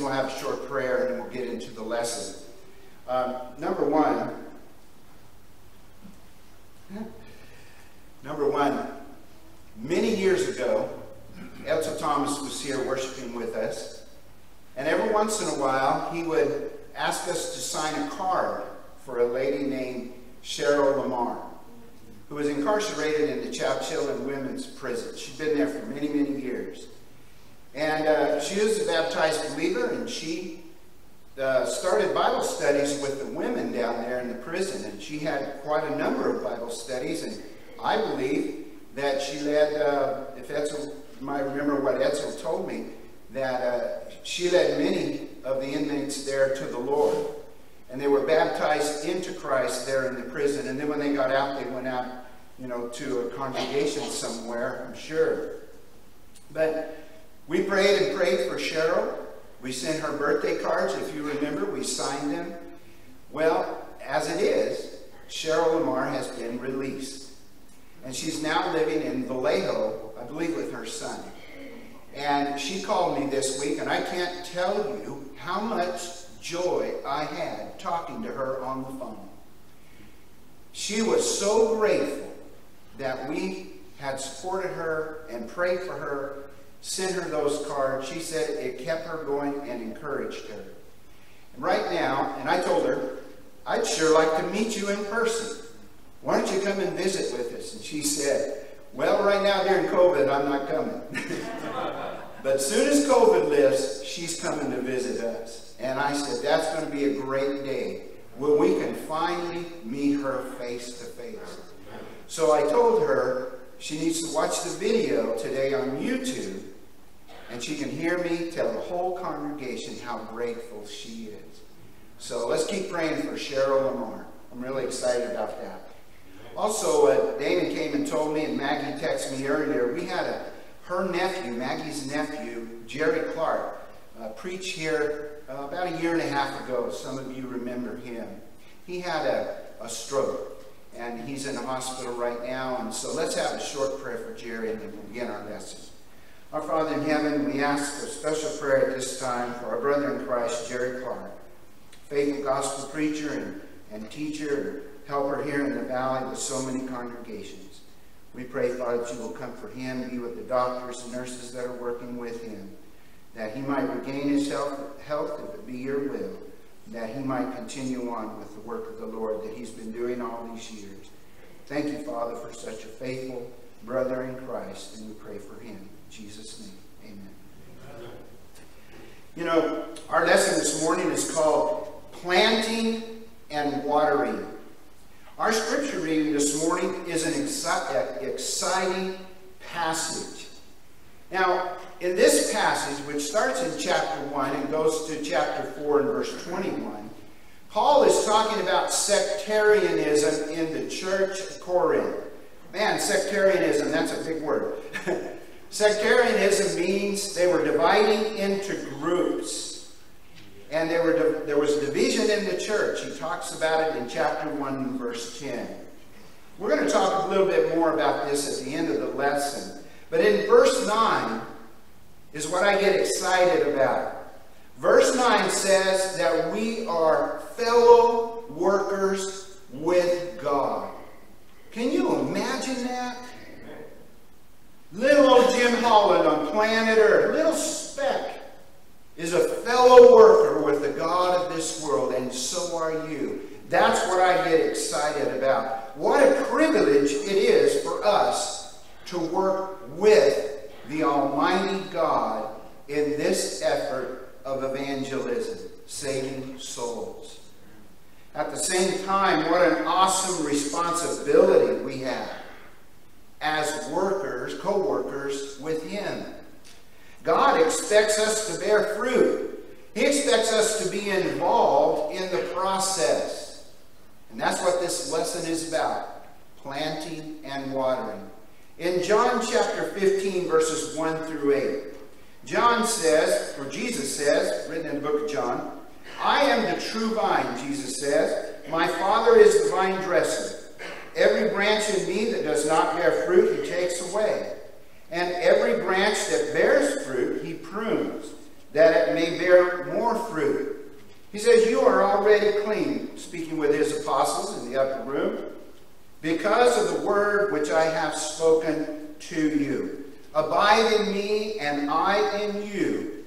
we'll have a short prayer, and then we'll get into the lesson. Um, number one, number one, many years ago, Edsel Thomas was here worshiping with us, and every once in a while, he would ask us to sign a card for a lady named Cheryl Lamar, who was incarcerated in the Chowchilla Women's Prison. She'd been there for many, many years. And uh, she was a baptized believer, and she uh, started Bible studies with the women down there in the prison. And she had quite a number of Bible studies, and I believe that she led, uh, if Edsel might remember what Edsel told me, that uh, she led many of the inmates there to the Lord. And they were baptized into Christ there in the prison. And then when they got out, they went out, you know, to a congregation somewhere, I'm sure. But we prayed and prayed for Cheryl. We sent her birthday cards, if you remember. We signed them. Well, as it is, Cheryl Lamar has been released. And she's now living in Vallejo, I believe with her son. And she called me this week, and I can't tell you how much joy I had talking to her on the phone. She was so grateful that we had supported her and prayed for her sent her those cards. She said it kept her going and encouraged her. And right now, and I told her, I'd sure like to meet you in person. Why don't you come and visit with us? And she said, well, right now during COVID, I'm not coming. but as soon as COVID lifts, she's coming to visit us. And I said, that's going to be a great day when we can finally meet her face to face. So I told her she needs to watch the video today on YouTube and she can hear me tell the whole congregation how grateful she is. So let's keep praying for Cheryl Lamar. I'm really excited about that. Also, uh, Damon came and told me, and Maggie texted me earlier, we had a, her nephew, Maggie's nephew, Jerry Clark, uh, preach here uh, about a year and a half ago. Some of you remember him. He had a, a stroke, and he's in the hospital right now. And so let's have a short prayer for Jerry, and then we'll begin our lesson. Our Father in heaven, we ask a special prayer at this time for our brother in Christ, Jerry Clark, faithful gospel preacher and, and teacher, and helper here in the valley with so many congregations. We pray, Father, that you will comfort him, be with the doctors and nurses that are working with him, that he might regain his health, health if it be your will, that he might continue on with the work of the Lord that he's been doing all these years. Thank you, Father, for such a faithful brother in Christ, and we pray for him. Jesus' name, amen. You know, our lesson this morning is called Planting and Watering. Our scripture reading this morning is an exci uh, exciting passage. Now, in this passage, which starts in chapter 1 and goes to chapter 4 and verse 21, Paul is talking about sectarianism in the church of Corinth. Man, sectarianism, that's a big word. Sectarianism means they were dividing into groups. And there, were there was division in the church. He talks about it in chapter 1, verse 10. We're going to talk a little bit more about this at the end of the lesson. But in verse 9 is what I get excited about. Verse 9 says that we are fellow workers with God. Can you imagine that? Little old Jim Holland on planet Earth, little speck, is a fellow worker with the God of this world, and so are you. That's what I get excited about. What a privilege it is for us to work with the Almighty God in this effort of evangelism, saving souls. At the same time, what an awesome responsibility we have as workers, co-workers with him. God expects us to bear fruit. He expects us to be involved in the process. And that's what this lesson is about, planting and watering. In John chapter 15, verses 1 through 8, John says, or Jesus says, written in the book of John, I am the true vine, Jesus says. My Father is the vine dresser. Every branch in me that does not bear fruit, he takes away. And every branch that bears fruit, he prunes, that it may bear more fruit. He says, You are already clean, speaking with his apostles in the upper room, because of the word which I have spoken to you. Abide in me, and I in you.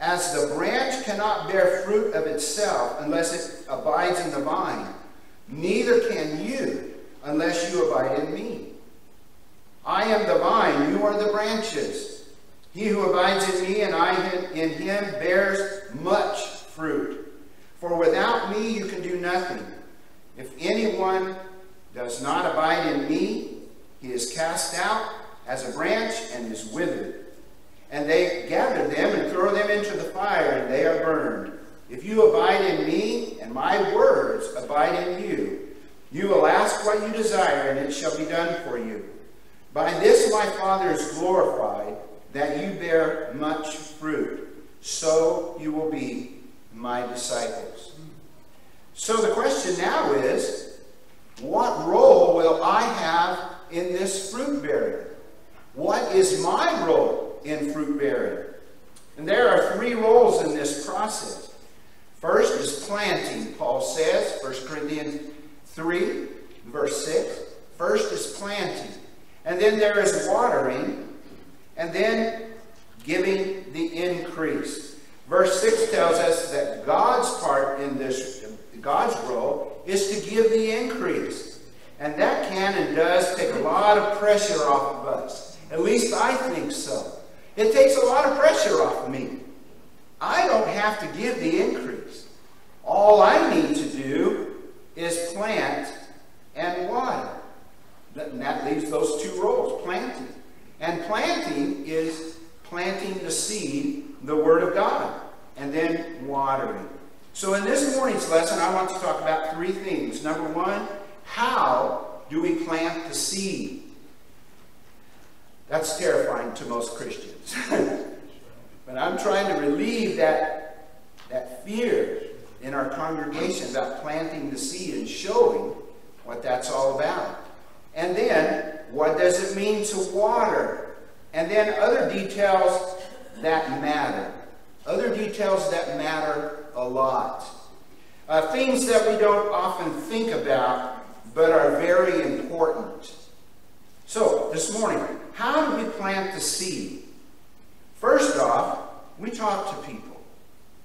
As the branch cannot bear fruit of itself unless it abides in the vine, neither can you unless you abide in me. I am the vine, you are the branches. He who abides in me and I in him bears much fruit. For without me you can do nothing. If anyone does not abide in me, he is cast out as a branch and is withered. And they gather them and throw them into the fire, and they are burned. If you abide in me, and my words abide in you, you will ask what you desire, and it shall be done for you. By this my Father is glorified, that you bear much fruit. So you will be my disciples. So the question now is, what role will I have in this fruit bearing? What is my role in fruit bearing? And there are three roles in this process. First is planting, Paul says, 1 Corinthians 3, verse 6. First is planting. And then there is watering. And then giving the increase. Verse 6 tells us that God's part in this, God's role, is to give the increase. And that can and does take a lot of pressure off of us. At least I think so. It takes a lot of pressure off of me. I don't have to give the increase. All I need to do is plant and water. And that leaves those two roles, planting. And planting is planting the seed, the Word of God, and then watering. So in this morning's lesson, I want to talk about three things. Number one, how do we plant the seed? That's terrifying to most Christians. but I'm trying to relieve that, that fear in our congregation about planting the seed and showing what that's all about. And then, what does it mean to water? And then other details that matter. Other details that matter a lot. Uh, things that we don't often think about, but are very important. So, this morning, how do we plant the seed? First off, we talk to people.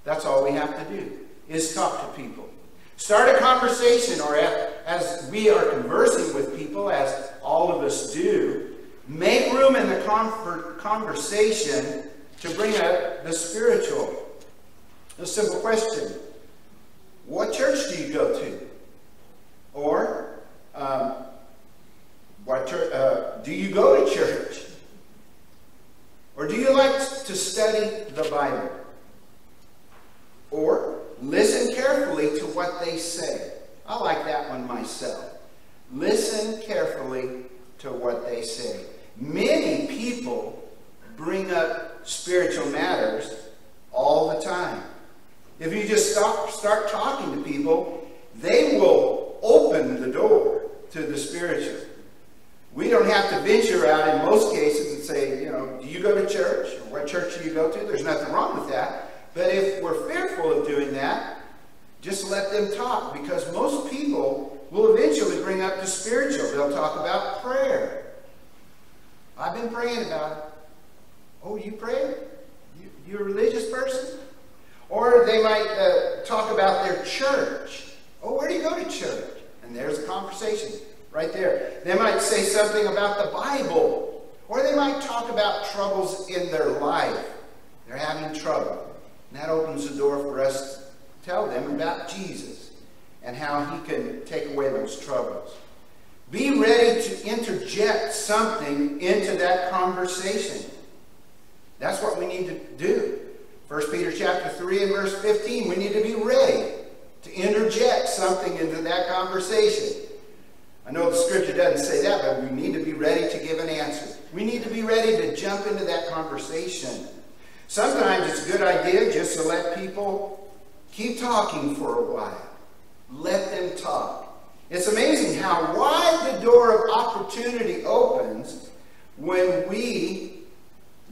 That's all we have to do, is talk to people. Start a conversation, or as we are conversing with people, as all of us do, Make room in the conversation to bring up the spiritual. A simple question What church do you go to? Or, um, what uh, do you go to church? Or do you like to study the Bible? Or listen carefully to what they say. I like that one myself. Listen carefully to what they say. Many people bring up spiritual matters all the time. If you just stop, start talking to people, they will open the door to the spiritual. We don't have to venture out in most cases and say, you know, do you go to church? Or what church do you go to? There's nothing wrong with that. But if we're fearful of doing that, just let them talk because most people will eventually bring up the spiritual. They'll talk about prayer. I've been praying about it. Oh, you pray? You, you're a religious person? Or they might uh, talk about their church. Oh, where do you go to church? And there's a conversation right there. They might say something about the Bible. Or they might talk about troubles in their life. They're having trouble. And that opens the door for us to tell them about Jesus and how he can take away those troubles. Be ready to interject something into that conversation. That's what we need to do. 1 Peter chapter 3 and verse 15, we need to be ready to interject something into that conversation. I know the scripture doesn't say that, but we need to be ready to give an answer. We need to be ready to jump into that conversation. Sometimes it's a good idea just to let people keep talking for a while. Talk. It's amazing how wide the door of opportunity opens when we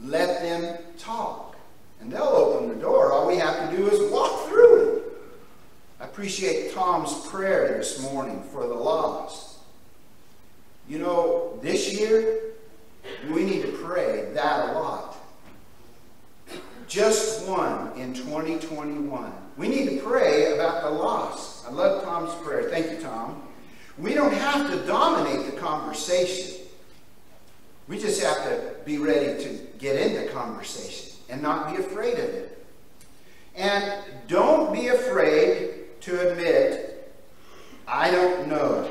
let them talk. And they'll open the door. All we have to do is walk through it. I appreciate Tom's prayer this morning for the lost. You know, this year, we need to pray that a lot. Just one in 2021. We need to pray about the lost. I love Tom's prayer. Thank you, Tom. We don't have to dominate the conversation. We just have to be ready to get into the conversation and not be afraid of it. And don't be afraid to admit, I don't know,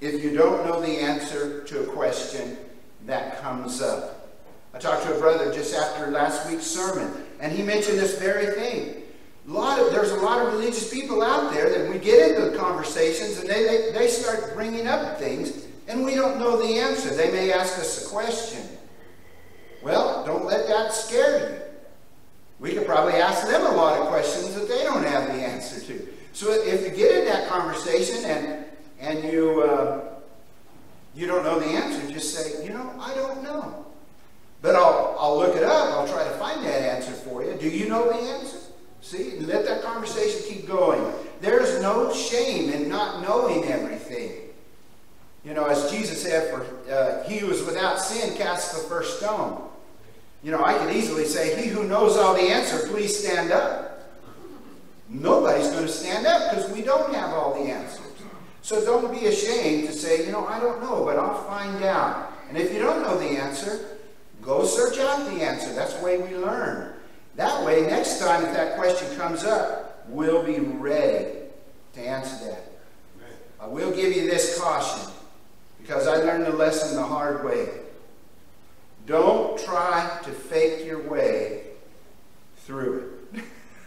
if you don't know the answer to a question that comes up. I talked to a brother just after last week's sermon, and he mentioned this very thing. Lot of, there's a lot of religious people out there that we get into conversations and they, they, they start bringing up things and we don't know the answer. They may ask us a question. Well, don't let that scare you. We could probably ask them a lot of questions that they don't have the answer to. So if you get in that conversation and, and you, uh, you don't know the answer, just say, you know, I don't know. But I'll, I'll look it up. I'll try to find that answer for you. Do you know the answer? See, let that conversation keep going. There's no shame in not knowing everything. You know, as Jesus said, for uh, he who is without sin cast the first stone. You know, I could easily say, he who knows all the answer, please stand up. Nobody's going to stand up because we don't have all the answers. So don't be ashamed to say, you know, I don't know, but I'll find out. And if you don't know the answer, go search out the answer. That's the way we learn. That way, next time if that question comes up, we'll be ready to answer that. I will give you this caution because I learned the lesson the hard way. Don't try to fake your way through it.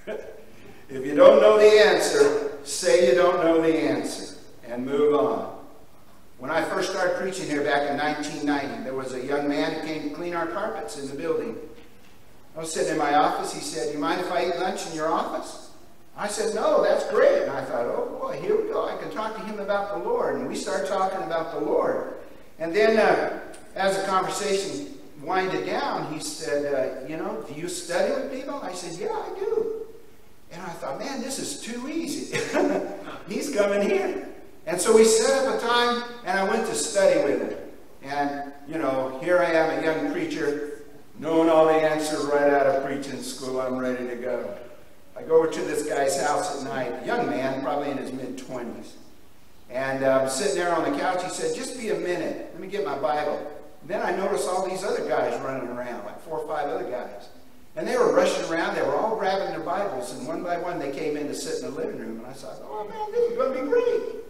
if you don't know the answer, say you don't know the answer and move on. When I first started preaching here back in 1990, there was a young man who came to clean our carpets in the building. I was sitting in my office. He said, you mind if I eat lunch in your office? I said, no, that's great. And I thought, oh boy, here we go. I can talk to him about the Lord. And we started talking about the Lord. And then uh, as the conversation winded down, he said, uh, you know, do you study with people? I said, yeah, I do. And I thought, man, this is too easy. He's coming here. And so we set up a time, and I went to study with him. And, you know, here I am, a young preacher, knowing all the answers right out of preaching school, I'm ready to go. I go over to this guy's house at night, young man, probably in his mid-20s. And uh, I'm sitting there on the couch. He said, just be a minute. Let me get my Bible. And then I noticed all these other guys running around, like four or five other guys. And they were rushing around. They were all grabbing their Bibles. And one by one, they came in to sit in the living room. And I thought, oh, man, this is going to be great.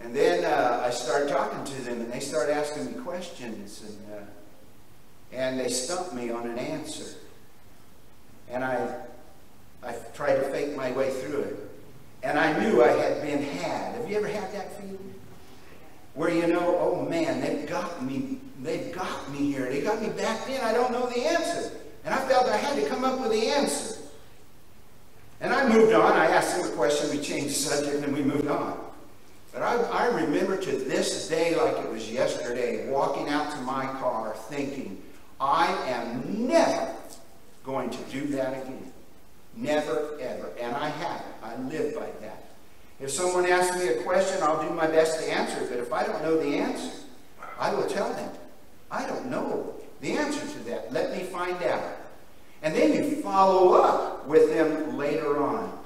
And then uh, I started talking to them, and they started asking me questions. And uh, and they stumped me on an answer. And I, I tried to fake my way through it. And I knew I had been had. Have you ever had that feeling? Where you know, oh man, they've got me, they've got me here. They got me back in. I don't know the answer. And I felt I had to come up with the answer. And I moved on. I asked him a question. We changed the subject and we moved on. But I, I remember to this day, like it was yesterday, walking out to my car thinking, I am never going to do that again. Never, ever. And I haven't. I live by that. If someone asks me a question, I'll do my best to answer it. But if I don't know the answer, I will tell them, I don't know the answer to that. Let me find out. And then you follow up with them later on.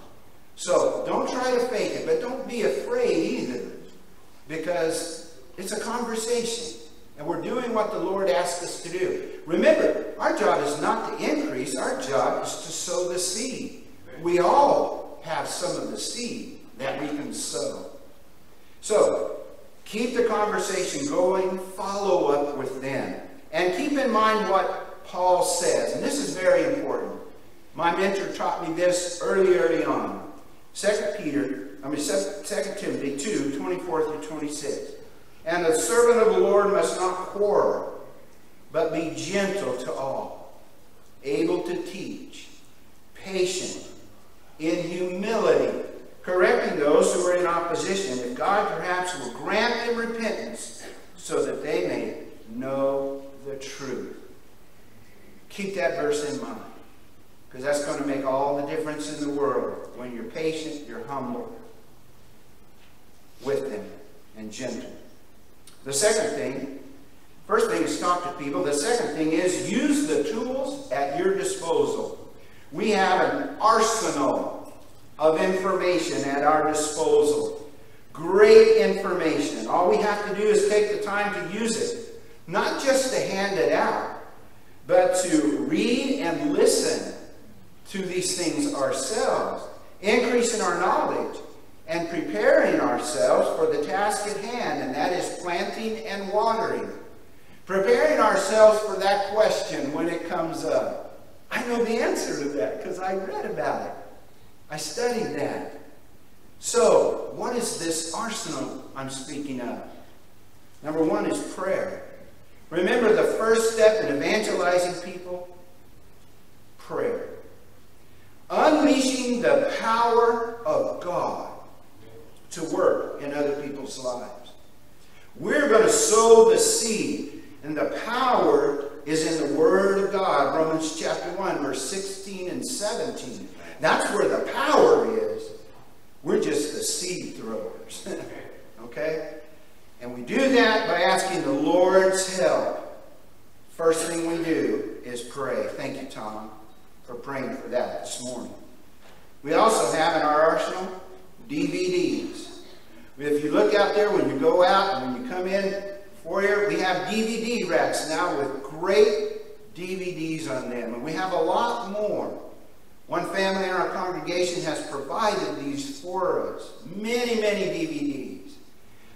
So don't try to fake it, but don't be afraid either. Because it's a conversation. And we're doing what the Lord asked us to do. Remember, our job is not to increase, our job is to sow the seed. We all have some of the seed that we can sow. So, keep the conversation going, follow up with them. And keep in mind what Paul says, and this is very important. My mentor taught me this early, early on. 2 Peter, I mean 2 Timothy 2, 24 through 26. And the servant of the Lord must not quarrel, but be gentle to all, able to teach, patient, in humility, correcting those who are in opposition, if God perhaps will grant them repentance, so that they may know the truth. Keep that verse in mind. Because that's going to make all the difference in the world. When you're patient, you're humble with them and gentle. The second thing, first thing is talk to people. The second thing is use the tools at your disposal. We have an arsenal of information at our disposal. Great information. All we have to do is take the time to use it. Not just to hand it out, but to read and listen to these things ourselves, increasing our knowledge and preparing ourselves for the task at hand, and that is planting and watering. Preparing ourselves for that question when it comes up. I know the answer to that because I read about it. I studied that. So, what is this arsenal I'm speaking of? Number one is prayer. Remember the first step in evangelizing people? Prayer. Unleashing the power of God to work in other people's lives. We're going to sow the seed, and the power is in the Word of God. Romans chapter 1, verse 16 and 17. That's where the power is. We're just the seed throwers. okay? And we do that by asking the Lord's help. First thing we do is pray. Thank you, Tom, for praying for that this morning. We also have in our arsenal DVDs. If you look out there when you go out and when you come in for here, we have DVD racks now with great DVDs on them. And we have a lot more. One family in our congregation has provided these for us. Many, many DVDs.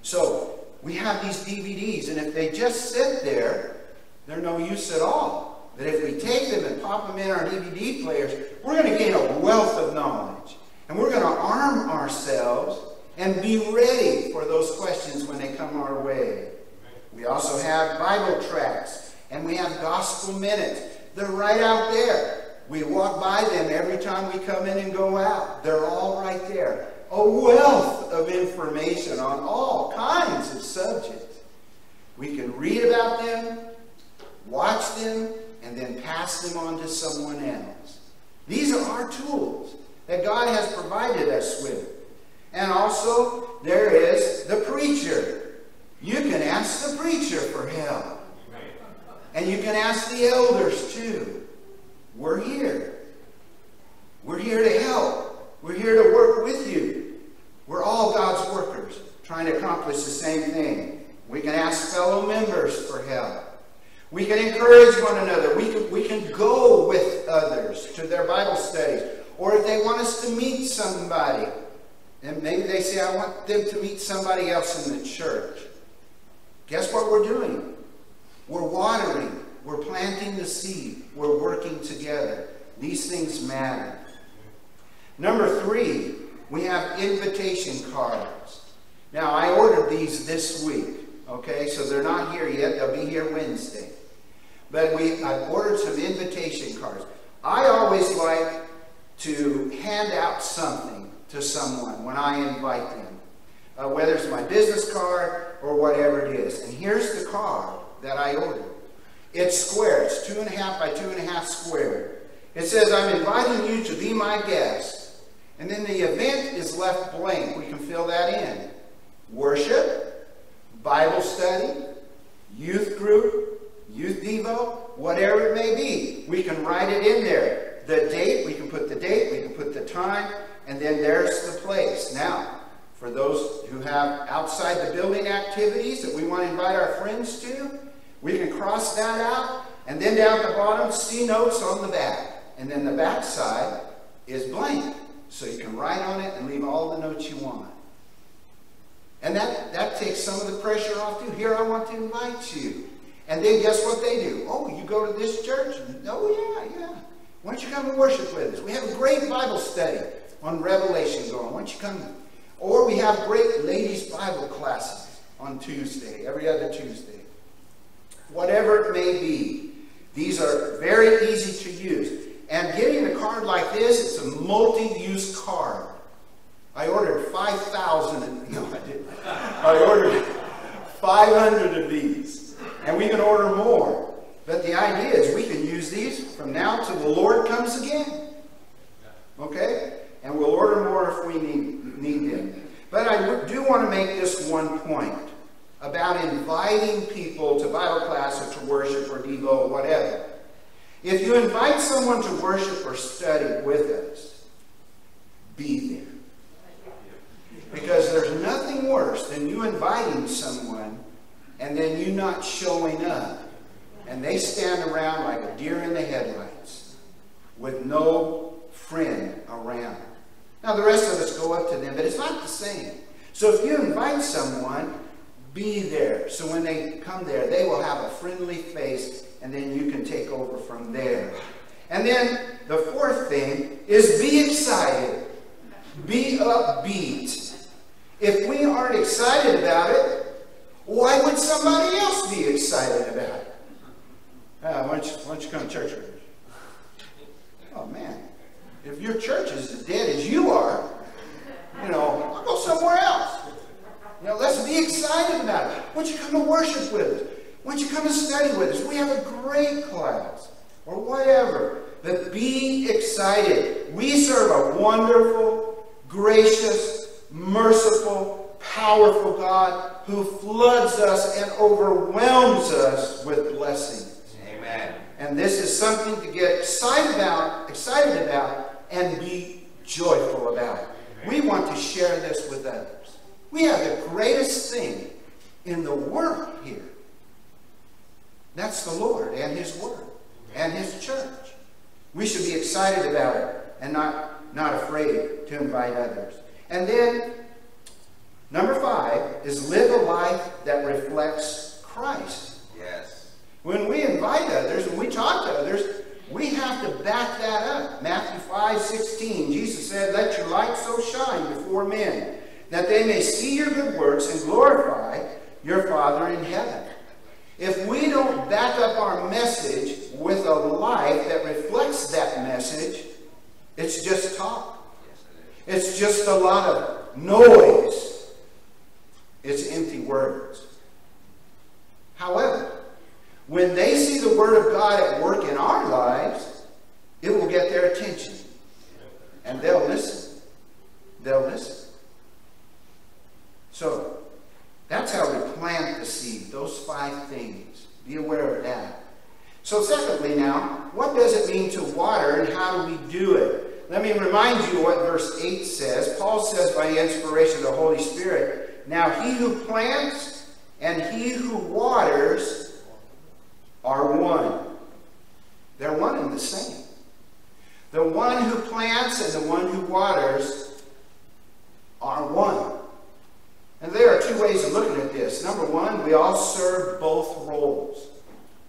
So we have these DVDs, and if they just sit there, they're no use at all. But if we take them and pop them in our DVD players, we're going to gain a wealth of knowledge. And we're going to arm ourselves and be ready for those questions when they come our way. We also have Bible tracts, and we have gospel minutes. They're right out there. We walk by them every time we come in and go out. They're all right there a wealth of information on all kinds of subjects. We can read about them, watch them, and then pass them on to someone else. These are our tools that God has provided us with. And also, there is the preacher. You can ask the preacher for help. And you can ask the elders too. We're here. We're here to help. We're here to work with you. We're all God's workers trying to accomplish the same thing. We can ask fellow members for help. We can encourage one another. We can, we can go with others to their Bible studies. Or if they want us to meet somebody, and maybe they say, I want them to meet somebody else in the church. Guess what we're doing? We're watering. We're planting the seed. We're working together. These things matter. Number three, we have invitation cards. Now, I ordered these this week, okay? So they're not here yet. They'll be here Wednesday. But we, I ordered some invitation cards. I always like to hand out something to someone when I invite them, uh, whether it's my business card or whatever it is. And here's the card that I ordered. It's square. It's two and a half by two and a half square. It says, I'm inviting you to be my guest and then the event is left blank. We can fill that in. Worship, Bible study, youth group, youth devo, whatever it may be. We can write it in there. The date, we can put the date, we can put the time, and then there's the place. Now, for those who have outside the building activities that we want to invite our friends to, we can cross that out, and then down at the bottom, see notes on the back. And then the back side is blank. So you can write on it and leave all the notes you want. And that, that takes some of the pressure off too. Here I want to invite you. And then guess what they do? Oh, you go to this church? Oh, yeah, yeah. Why don't you come and worship with us? We have a great Bible study on Revelation going. Why don't you come? Or we have great ladies' Bible classes on Tuesday, every other Tuesday. Whatever it may be, these are very easy to use. And getting a card like this, it's a multi-use card. I ordered 5,000, no I didn't. I ordered 500 of these. And we can order more. But the idea is we can use these from now till the Lord comes again. Okay? And we'll order more if we need, need them. But I do want to make this one point about inviting people to Bible class or to worship or Devo or whatever. If you invite someone to worship or study with us, be there. Because there's nothing worse than you inviting someone and then you not showing up and they stand around like a deer in the headlights with no friend around. Now, the rest of us go up to them, but it's not the same. So if you invite someone, be there. So when they come there, they will have a friendly face, and then you can take over from there. And then the fourth thing is be excited. Be upbeat. If we aren't excited about it, why would somebody else be excited about it? Uh, why, don't you, why don't you come to church with us? Oh, man. If your church is as dead as you are, you know, I'll go somewhere else. You know, let's be excited about it. Why don't you come to worship with us? Why don't you come and study with us? We have a great class. Or whatever. But be excited. We serve a wonderful, gracious, merciful, powerful God who floods us and overwhelms us with blessings. Amen. And this is something to get excited about, excited about, and be joyful about. We want to share this with others. We have the greatest thing in the world here. That's the Lord and His Word and His church. We should be excited about it and not, not afraid to invite others. And then, number five is live a life that reflects Christ. Yes. When we invite others and we talk to others, we have to back that up. Matthew 5 16, Jesus said, Let your light so shine before men that they may see your good works and glorify your Father in heaven. If we don't back up our message with a life that reflects that message, it's just talk. It's just a lot of noise. It's empty words. However, when they see the Word of God at work in our lives, it will get their attention. And they'll listen. They'll listen. So, that's how we plant the seed, those five things. Be aware of that. So, secondly, now, what does it mean to water and how do we do it? Let me remind you what verse 8 says. Paul says, by the inspiration of the Holy Spirit, Now he who plants and he who waters are one. They're one and the same. The one who plants and the one who waters are one. And there are two ways of looking at this. Number one, we all serve both roles.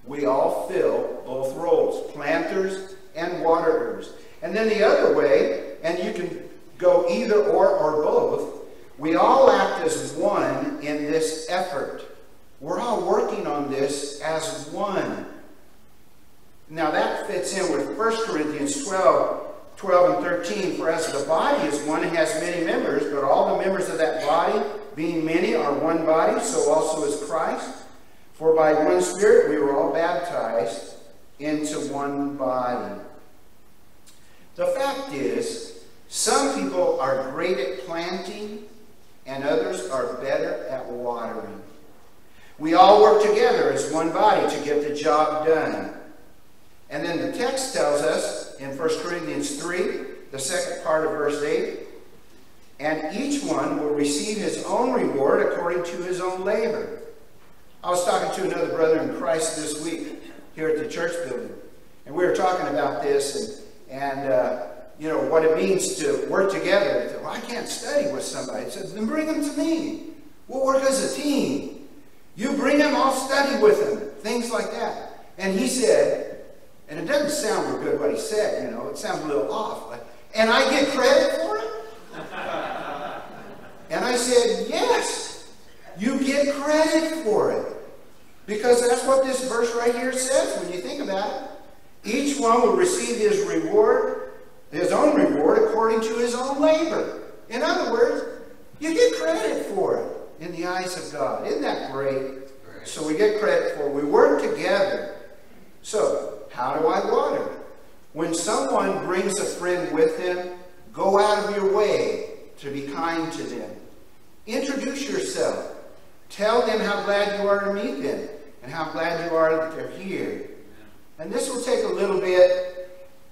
We all fill both roles, planters and waterers. And then the other way, and you can go either or or both, we all act as one in this effort. We're all working on this as one. Now that fits in with 1 Corinthians 12, 12 and 13. For as the body is one and has many members, but all the members of that body, being many, are one body, so also is Christ. For by one Spirit we were all baptized into one body. The fact is, some people are great at planting, and others are better at watering. We all work together as one body to get the job done. And then the text tells us in 1 Corinthians 3, the second part of verse 8, and each one will receive his own reward according to his own labor. I was talking to another brother in Christ this week here at the church building, and we were talking about this and, and uh, you know, what it means to work together. Well, I can't study with somebody. He said, then bring them to me. We'll work as a team. You bring them, I'll study with them. Things like that. And he said, and it doesn't sound real good what he said, you know, it sounds a little off. But, and I get credit for it? and I said, yes, you get credit for it. Because that's what this verse right here says when you think about it. Each one will receive his reward, his own reward, according to his own labor. In other words, you get credit for it in the eyes of God. Isn't that great? So we get credit for it. We work together. So, how do I water? When someone brings a friend with them, go out of your way to be kind to them Introduce yourself. Tell them how glad you are to meet them and how glad you are that they're here. And this will take a little bit,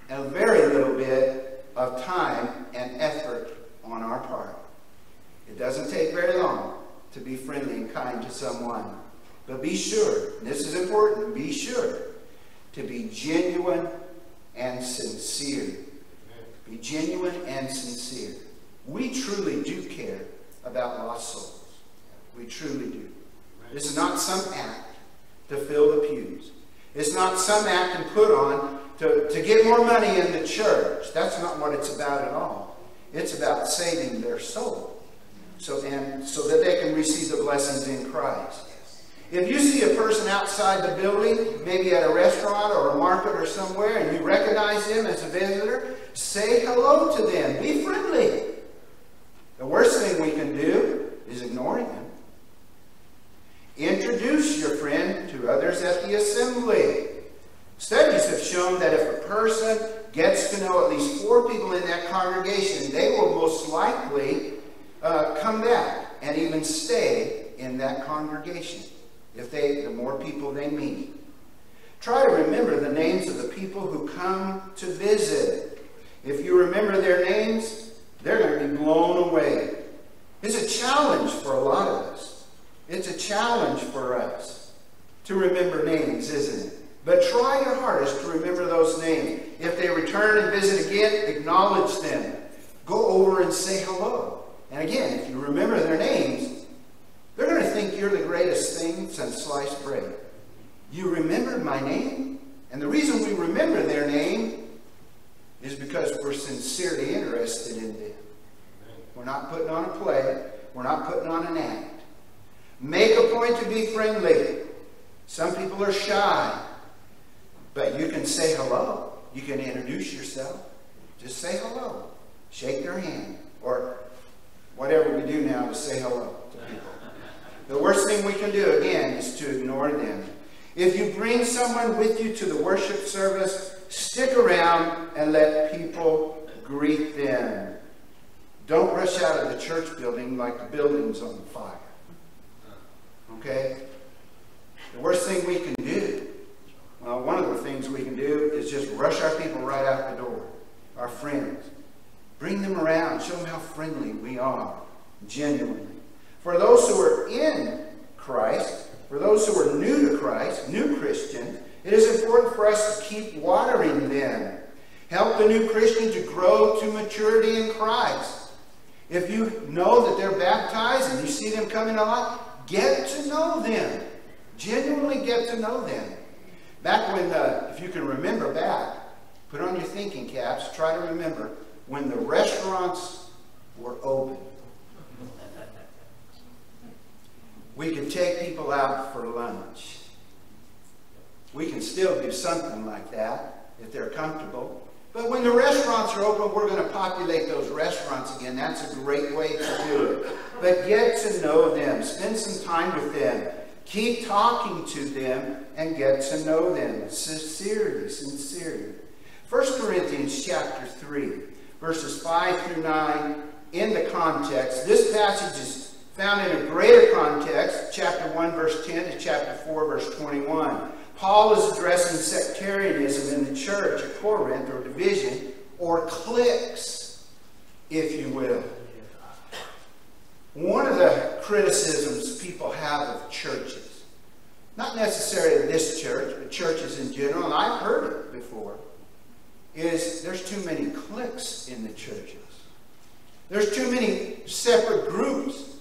a very little bit of time and effort on our part. It doesn't take very long to be friendly and kind to someone. But be sure, this is important, be sure to be genuine and sincere. Be genuine and sincere. We truly do care about lost souls. We truly do. This is not some act to fill the pews. It's not some act and put on to, to get more money in the church. That's not what it's about at all. It's about saving their soul so, and, so that they can receive the blessings in Christ. If you see a person outside the building, maybe at a restaurant or a market or somewhere, and you recognize them as a visitor, say hello to them. Be friendly. The worst thing we can do is ignore them. Introduce your friend to others at the assembly. Studies have shown that if a person gets to know at least four people in that congregation, they will most likely uh, come back and even stay in that congregation if they the more people they meet. Try to remember the names of the people who come to visit. If you remember their names, they're going to be blown away. It's a challenge for a lot of us. It's a challenge for us to remember names, isn't it? But try your hardest to remember those names. If they return and visit again, acknowledge them. Go over and say hello. And again, if you remember their names, they're going to think you're the greatest thing since sliced bread. You remembered my name? And the reason we remember their name is because we're sincerely interested in them. We're not putting on a play. We're not putting on an act. Make a point to be friendly. Some people are shy. But you can say hello. You can introduce yourself. Just say hello. Shake their hand. Or whatever we do now to say hello to people. The worst thing we can do, again, is to ignore them. If you bring someone with you to the worship service, stick around and let people greet them. Don't rush out of the church building like the building's on fire. Okay? The worst thing we can do, well, one of the things we can do is just rush our people right out the door, our friends. Bring them around, show them how friendly we are, genuinely. For those who are in Christ, for those who are new to Christ, new Christians, it is important for us to keep watering them. Help the new Christian to grow to maturity in Christ. If you know that they're baptized and you see them coming alive, get to know them. Genuinely get to know them. Back when, uh, if you can remember back, put on your thinking caps, try to remember when the restaurants were open. We could take people out for lunch. We can still do something like that if they're comfortable. But when the restaurants are open, we're going to populate those restaurants again. That's a great way to do it. But get to know them. Spend some time with them. Keep talking to them and get to know them. Sincerely, sincerely. 1 Corinthians chapter 3, verses 5 through 9, in the context. This passage is found in a greater context, chapter 1, verse 10 to chapter 4, verse 21. Paul is addressing sectarianism in the church at Corinth, or division, or cliques, if you will. One of the criticisms people have of churches, not necessarily this church, but churches in general, and I've heard it before, is there's too many cliques in the churches. There's too many separate groups.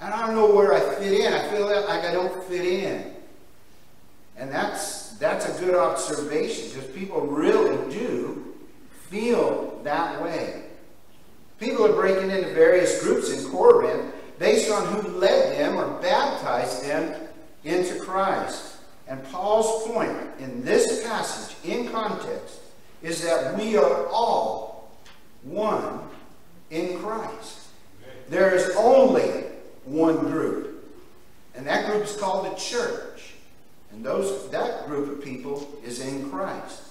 And I don't know where I fit in. I feel like I don't fit in. And that's, that's a good observation because people really do feel that way. People are breaking into various groups in Corinth based on who led them or baptized them into Christ. And Paul's point in this passage, in context, is that we are all one in Christ. There is only one group, and that group is called the church. And those that group of people is in Christ.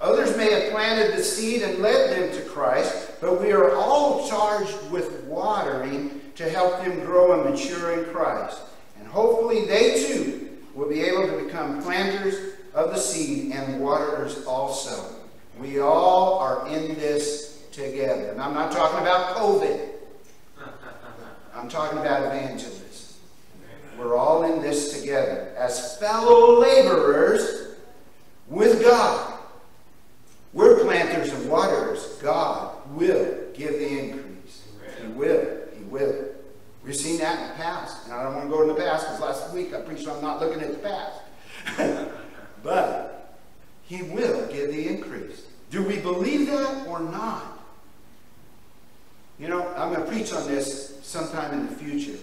Others may have planted the seed and led them to Christ, but we are all charged with watering to help them grow and mature in Christ. And hopefully they too will be able to become planters of the seed and waterers also. We all are in this together. And I'm not talking about COVID. I'm talking about evangelists. We're all in this together as fellow laborers with God. We're planters and waterers. God will give the increase. He will. He will. We've seen that in the past. And I don't want to go in the past because last week I preached I'm not looking at the past. but he will give the increase. Do we believe that or not? You know, I'm going to preach on this sometime in the future.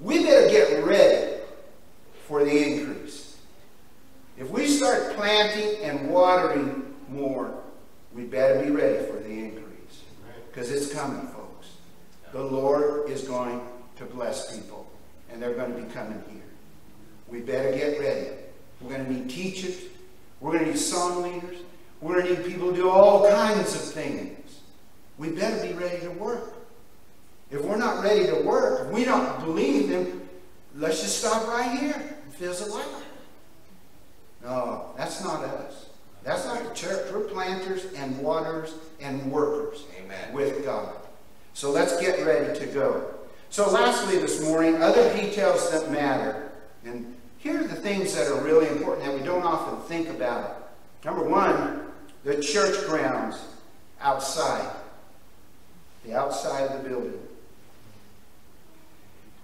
We better get ready for the increase. If we start planting and watering more, we better be ready for the increase. Because it's coming, folks. The Lord is going to bless people, and they're going to be coming here. We better get ready. We're going to need teachers. We're going to need song leaders. We're going to need people to do all kinds of things. We better be ready to work. If we're not ready to work, if we don't believe them, let's just stop right here and fizzle out. No, that's not us. That's not the church. We're planters and waters and workers Amen. with God. So let's get ready to go. So lastly this morning, other details that matter. And here are the things that are really important that we don't often think about. Number one, the church grounds outside. The outside of the building.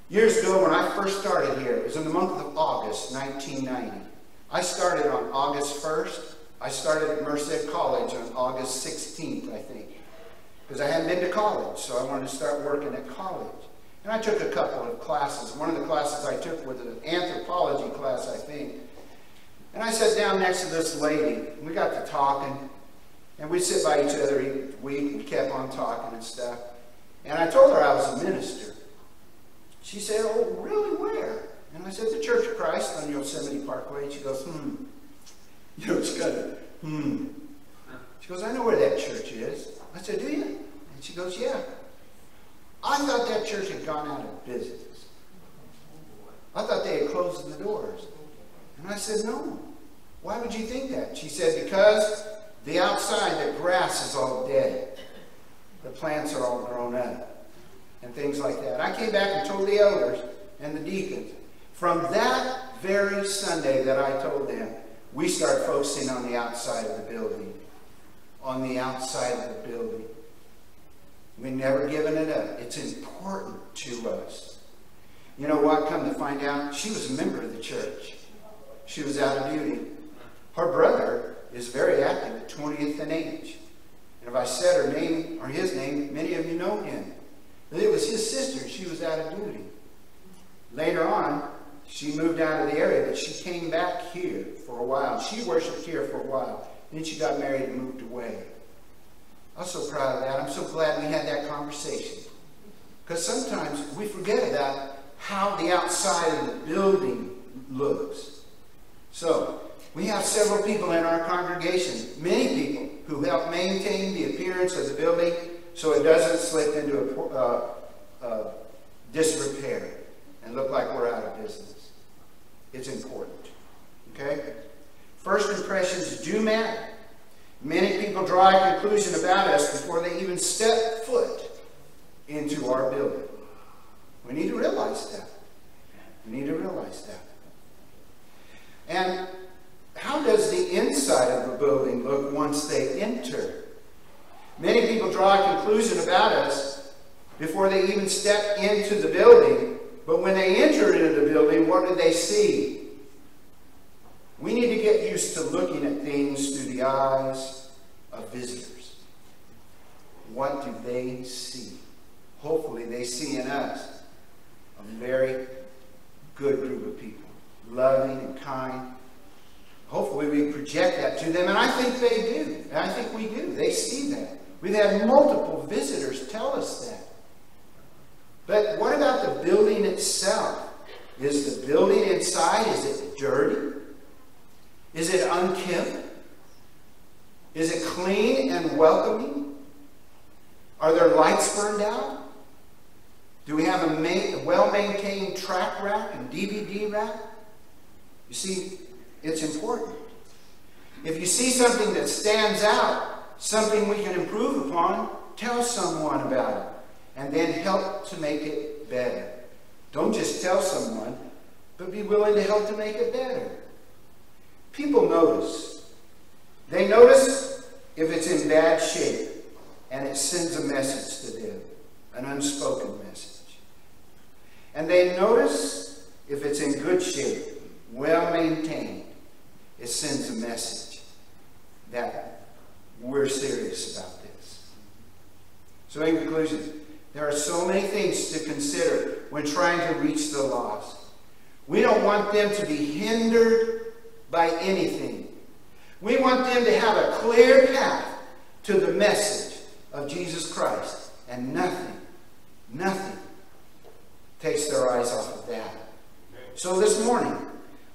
Years ago, when I first started here, it was in the month of August, 1990. I started on August 1st. I started at Merced College on August 16th, I think. Because I hadn't been to college, so I wanted to start working at college. And I took a couple of classes. One of the classes I took was an anthropology class, I think. And I sat down next to this lady. We got to talking. And we'd sit by each other each week. We kept on talking and stuff. And I told her I was a minister. She said, Oh, really? Where? And I said, The Church of Christ on Yosemite Parkway. And she goes, Hmm. You know, she kind of, hmm. She goes, I know where that church is. I said, Do you? And she goes, Yeah. I thought that church had gone out of business. I thought they had closed the doors. And I said, No. Why would you think that? She said, Because the outside, the grass is all dead. The plants are all grown up. And things like that. I came back and told the elders and the deacons. From that very Sunday that I told them, we start focusing on the outside of the building. On the outside of the building. We've never given it up. It's important to us. You know what? Come to find out, she was a member of the church. She was out of duty. Her brother is very active at 20th in age. And if I said her name or his name, many of you know him. But it was his sister. She was out of duty. Later on, she moved out of the area, but she came back here for a while. She worshiped here for a while. Then she got married and moved away. I'm so proud of that. I'm so glad we had that conversation. Because sometimes we forget about how the outside of the building looks. So, we have several people in our congregation, many people, who help maintain the appearance of the building so it doesn't slip into a uh, uh, disrepair and look like we're out of business. It's important. Okay? First impressions do matter. Many people draw a conclusion about us before they even step foot into our building. We need to realize that. We need to realize that. And how does the inside of a building look once they enter? Many people draw a conclusion about us before they even step into the building, but when they enter into the building, what do they see? We need to get used to looking at things through the eyes of visitors. What do they see? Hopefully, they see in us a very good group of people, loving and kind. Hopefully, we project that to them, and I think they do. And I think we do. They see that. We've had multiple visitors tell us that. But what about the building itself? Is the building inside, is it dirty? Is it unkempt? Is it clean and welcoming? Are there lights burned out? Do we have a, well maintained tract rack and DVD rack? You see, it's important. If you see something that stands out, something we can improve upon, tell someone about it and then help to make it better. Don't just tell someone, but be willing to help to make it better. People notice. They notice if it's in bad shape and it sends a message to them, an unspoken message. And they notice if it's in good shape, well maintained, it sends a message that we're serious about this. So, in conclusion, there are so many things to consider when trying to reach the lost. We don't want them to be hindered by anything. We want them to have a clear path to the message of Jesus Christ. And nothing, nothing takes their eyes off of that. So this morning,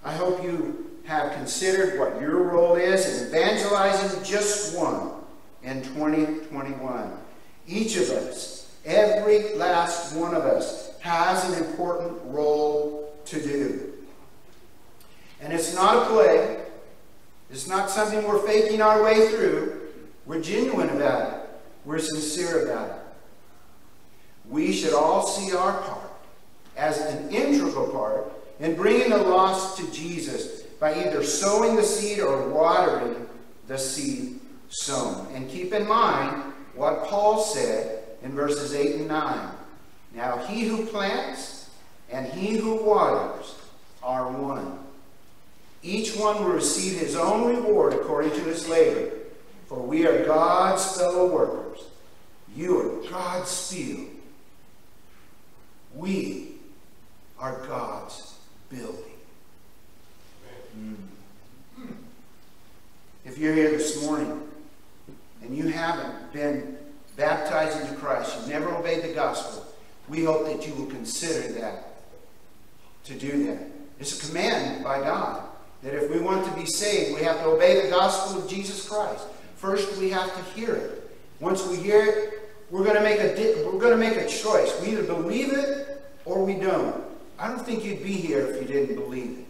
I hope you have considered what your role is in evangelizing just one in 2021. Each of us, every last one of us, has an important role to do. And it's not a play. It's not something we're faking our way through. We're genuine about it. We're sincere about it. We should all see our part as an integral part in bringing the lost to Jesus by either sowing the seed or watering the seed sown. And keep in mind what Paul said in verses 8 and 9. Now he who plants and he who waters are one. Each one will receive his own reward according to his labor. For we are God's fellow workers. You are God's field. We are God's building. Mm. If you're here this morning and you haven't been baptized into Christ, you've never obeyed the gospel, we hope that you will consider that, to do that. It's a command by God that if we want to be saved, we have to obey the gospel of Jesus Christ. First, we have to hear it. Once we hear it, we're going to make a we're going to make a choice. We either believe it or we don't. I don't think you'd be here if you didn't believe it.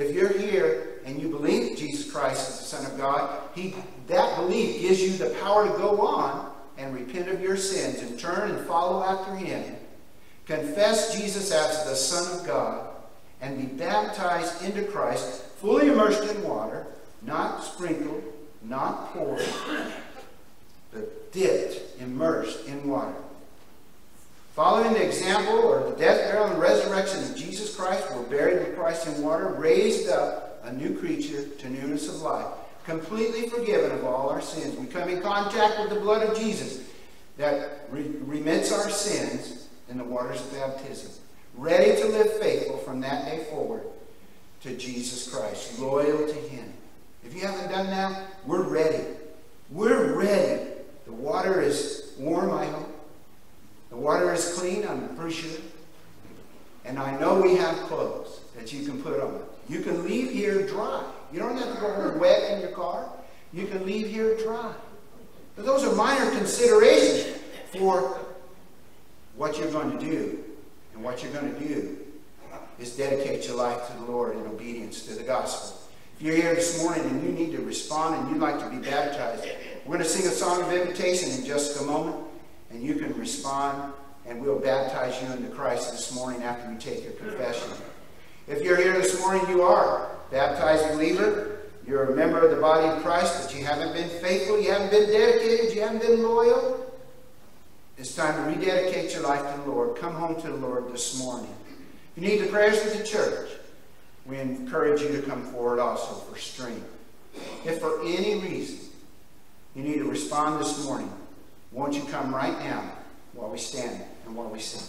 If you're here and you believe Jesus Christ is the Son of God, he, that belief gives you the power to go on and repent of your sins and turn and follow after him. Confess Jesus as the Son of God and be baptized into Christ, fully immersed in water, not sprinkled, not poured, but dipped, immersed in water. Following the example or the death, burial, and resurrection of Jesus Christ, we're buried with Christ in water, raised up a new creature to newness of life, completely forgiven of all our sins. We come in contact with the blood of Jesus that re remits our sins in the waters of baptism, ready to live faithful from that day forward to Jesus Christ, loyal to Him. If you haven't done that, we're ready. We're ready. The water is warm, I hope. The water is clean, I'm pretty sure. And I know we have clothes that you can put on. You can leave here dry. You don't have to go wet in your car. You can leave here dry. But those are minor considerations for what you're going to do. And what you're going to do is dedicate your life to the Lord in obedience to the gospel. If you're here this morning and you need to respond and you'd like to be baptized, we're going to sing a song of invitation in just a moment and you can respond, and we'll baptize you into Christ this morning after you take your confession. If you're here this morning, you are baptized believer. You're a member of the body of Christ, but you haven't been faithful, you haven't been dedicated, you haven't been loyal. It's time to rededicate your life to the Lord. Come home to the Lord this morning. If you need the prayers of the church, we encourage you to come forward also for strength. If for any reason you need to respond this morning, won't you come right now while we stand and while we sing?